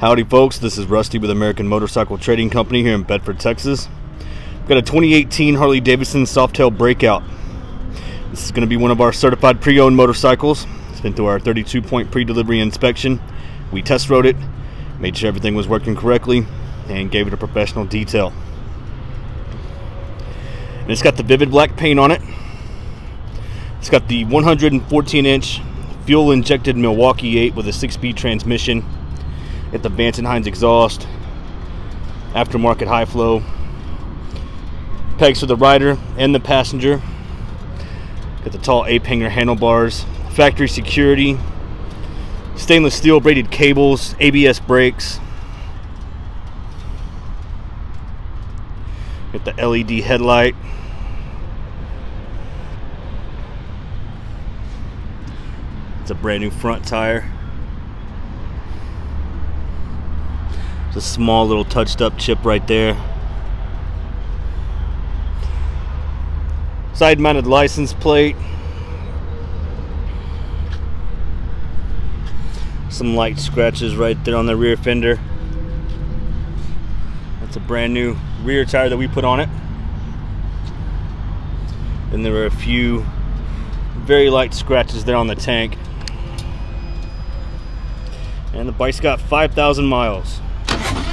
Howdy, folks. This is Rusty with American Motorcycle Trading Company here in Bedford, Texas. Got a 2018 Harley Davidson Softail Breakout. This is going to be one of our certified pre owned motorcycles. It's been through our 32 point pre delivery inspection. We test rode it, made sure everything was working correctly, and gave it a professional detail. And it's got the vivid black paint on it. It's got the 114 inch fuel injected Milwaukee 8 with a 6 speed transmission Get the Vance and Hines exhaust, aftermarket high flow, pegs for the rider and the passenger. Got the tall ape hanger handlebars, factory security, stainless steel braided cables, ABS brakes. Got the LED headlight. It's a brand new front tire. A small little touched up chip right there. Side mounted license plate. Some light scratches right there on the rear fender. That's a brand new rear tire that we put on it. And there were a few very light scratches there on the tank. And the bike's got 5,000 miles.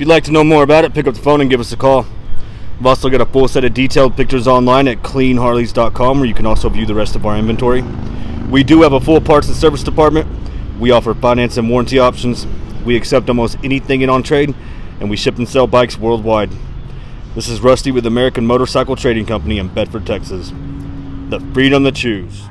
If you'd like to know more about it, pick up the phone and give us a call. We've also got a full set of detailed pictures online at cleanharleys.com where you can also view the rest of our inventory. We do have a full parts and service department. We offer finance and warranty options. We accept almost anything in on trade and we ship and sell bikes worldwide. This is Rusty with American Motorcycle Trading Company in Bedford, Texas. The freedom to choose.